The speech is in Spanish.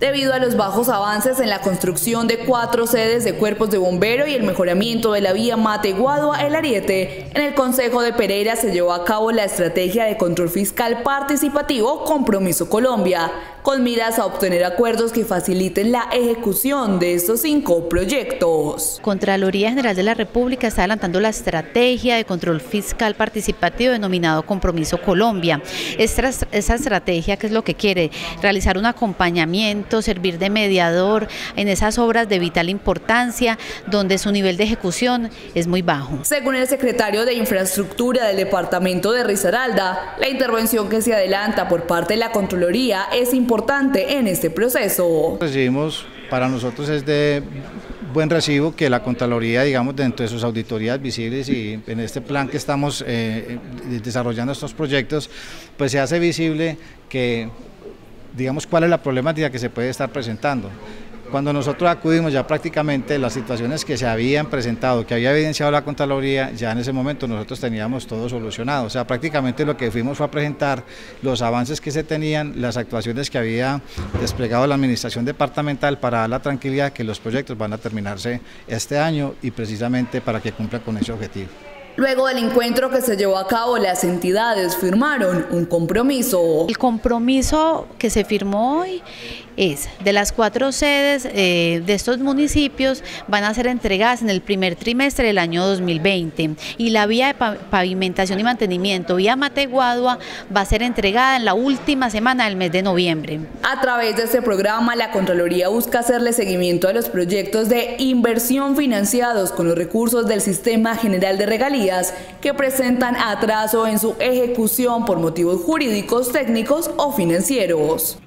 debido a los bajos avances en la construcción de cuatro sedes de cuerpos de bombero y el mejoramiento de la vía Mate-Guadua-El Ariete, en el Consejo de Pereira se llevó a cabo la estrategia de control fiscal participativo Compromiso Colombia, con miras a obtener acuerdos que faciliten la ejecución de estos cinco proyectos. Contraloría General de la República está adelantando la estrategia de control fiscal participativo denominado Compromiso Colombia. Esta, esta estrategia, ¿qué es lo que quiere? Realizar un acompañamiento, servir de mediador en esas obras de vital importancia donde su nivel de ejecución es muy bajo. Según el secretario de Infraestructura del departamento de Risaralda, la intervención que se adelanta por parte de la Contraloría es importante importante en este proceso. Recibimos, para nosotros es de buen recibo que la Contraloría, digamos, dentro de sus auditorías visibles y en este plan que estamos eh, desarrollando estos proyectos, pues se hace visible que, digamos, cuál es la problemática que se puede estar presentando. Cuando nosotros acudimos ya prácticamente las situaciones que se habían presentado, que había evidenciado la Contraloría, ya en ese momento nosotros teníamos todo solucionado. O sea, prácticamente lo que fuimos fue a presentar los avances que se tenían, las actuaciones que había desplegado la Administración Departamental para dar la tranquilidad que los proyectos van a terminarse este año y precisamente para que cumplan con ese objetivo. Luego del encuentro que se llevó a cabo, las entidades firmaron un compromiso. El compromiso que se firmó hoy es de las cuatro sedes eh, de estos municipios van a ser entregadas en el primer trimestre del año 2020 y la vía de pavimentación y mantenimiento vía Mateguadua va a ser entregada en la última semana del mes de noviembre. A través de este programa la Contraloría busca hacerle seguimiento a los proyectos de inversión financiados con los recursos del Sistema General de Regalías que presentan atraso en su ejecución por motivos jurídicos, técnicos o financieros.